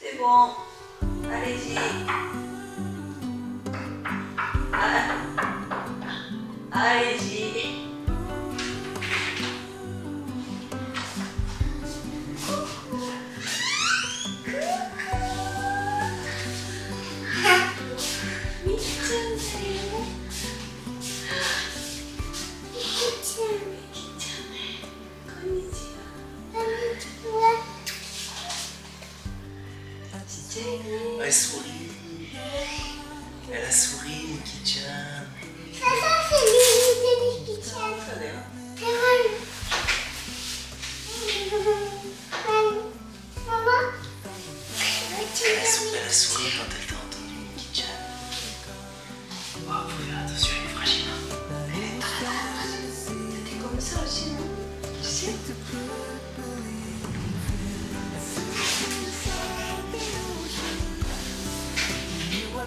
C'est bon. Allez-y. Ah, allez-y. Elle sourit. Elle a souri, Niki-chan. Ça, ça, c'est l'unité Niki-chan. Elle a souri quand elle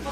So.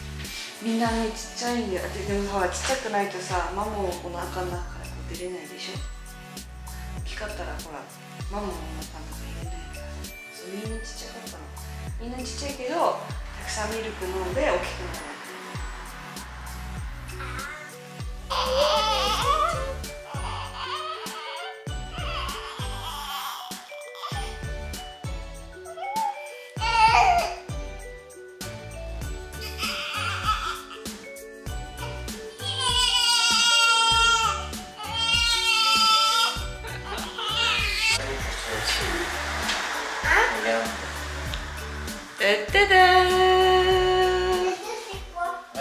みんなねちっちゃいんだよでもさちっちゃくないとさママもお腹の中から出れないでしょ大きかったらほらママもお腹の中入れないからそうみんなちっちゃかったのみんなちっちゃいけどたくさんミルク飲んで大きくなる Va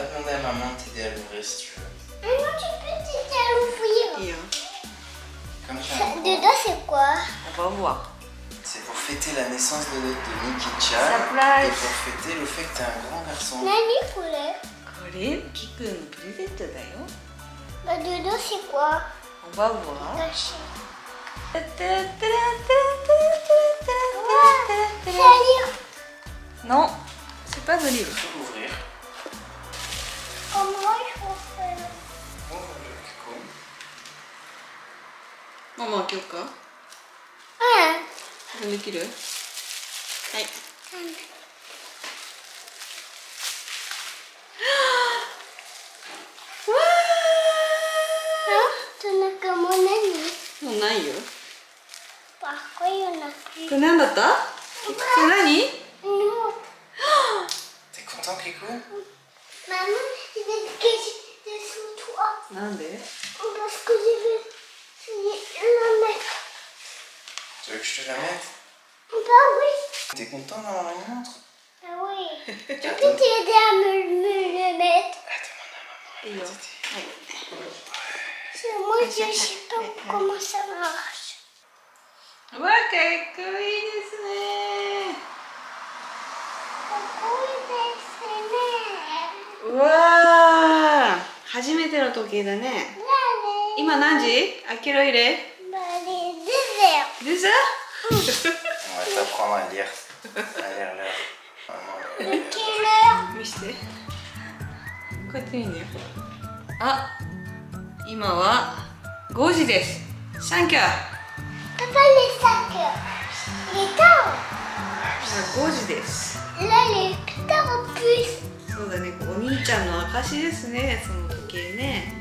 demander à maman de t'aider à l'ouvrir si tu veux. Maman, tu peux t'aider à l'ouvrir. Dedans, c'est quoi On va voir. C'est pour fêter la naissance de, de Nicky Et pour fêter le fait que t'es un grand garçon. Nani, poulet. Colin, Qui peut nous priver de d'ailleurs c'est quoi On va voir. Bah, No, c'est p a ママ開けかうん自分できるはい、うわーあとなんも何もうないよかこいいよなこれなだった何 qui coule Maman, je vais te cacher sous toi. Non, ah, ben. mais... Parce que je veux la mettre. Tu veux que je te la mette Bah oui. T'es content d'avoir une montre Bah oui. Je peux t'aider à me, me le mettre. Ah, demande à maman. C'est moi, je ah, sais pas ah, comment ça marche. Ok, cool, の時だね今何時あきいれ1 0 見してこうやってるよあ今は5時ですサンキューパパにサンキューリ5時ですそうだねお兄ちゃんの証ですねその球ね